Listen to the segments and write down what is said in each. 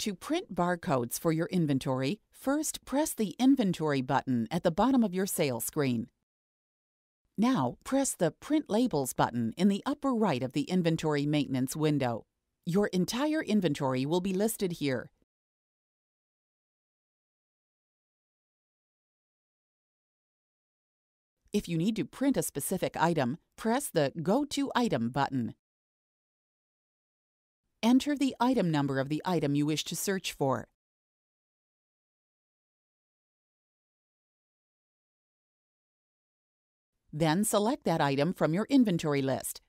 To print barcodes for your inventory, first press the Inventory button at the bottom of your sales screen. Now, press the Print Labels button in the upper right of the Inventory Maintenance window. Your entire inventory will be listed here. If you need to print a specific item, press the Go to Item button. Enter the item number of the item you wish to search for. Then select that item from your inventory list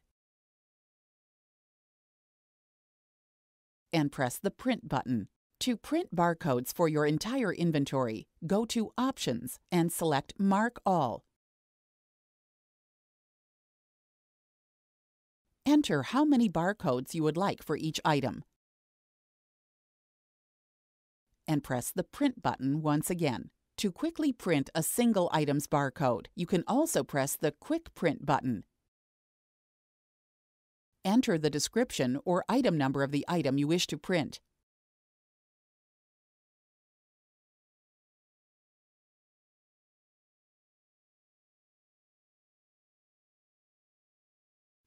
and press the Print button. To print barcodes for your entire inventory, go to Options and select Mark All. Enter how many barcodes you would like for each item. And press the Print button once again. To quickly print a single item's barcode, you can also press the Quick Print button. Enter the description or item number of the item you wish to print.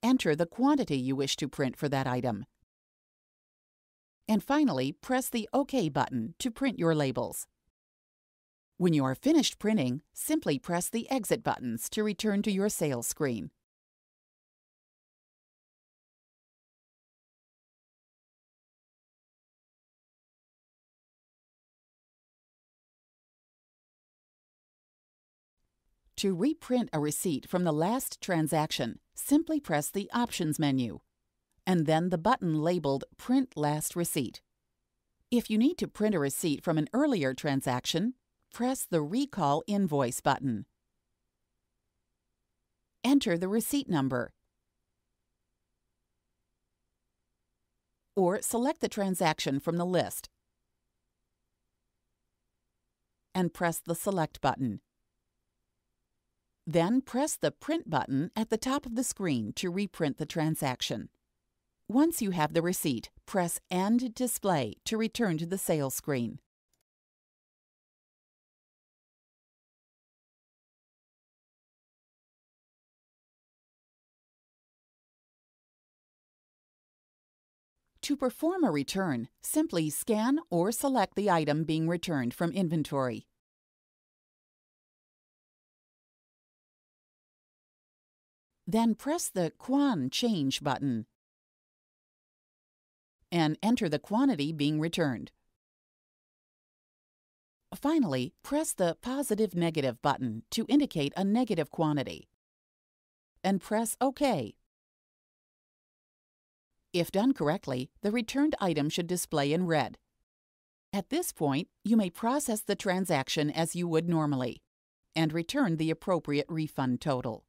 Enter the quantity you wish to print for that item. And finally, press the OK button to print your labels. When you are finished printing, simply press the Exit buttons to return to your sales screen. To reprint a receipt from the last transaction, simply press the Options menu and then the button labeled Print Last Receipt. If you need to print a receipt from an earlier transaction, press the Recall Invoice button. Enter the receipt number or select the transaction from the list and press the Select button. Then press the Print button at the top of the screen to reprint the transaction. Once you have the receipt, press End Display to return to the sales screen. To perform a return, simply scan or select the item being returned from inventory. Then press the Quan Change button and enter the quantity being returned. Finally, press the Positive Negative button to indicate a negative quantity and press OK. If done correctly, the returned item should display in red. At this point, you may process the transaction as you would normally and return the appropriate refund total.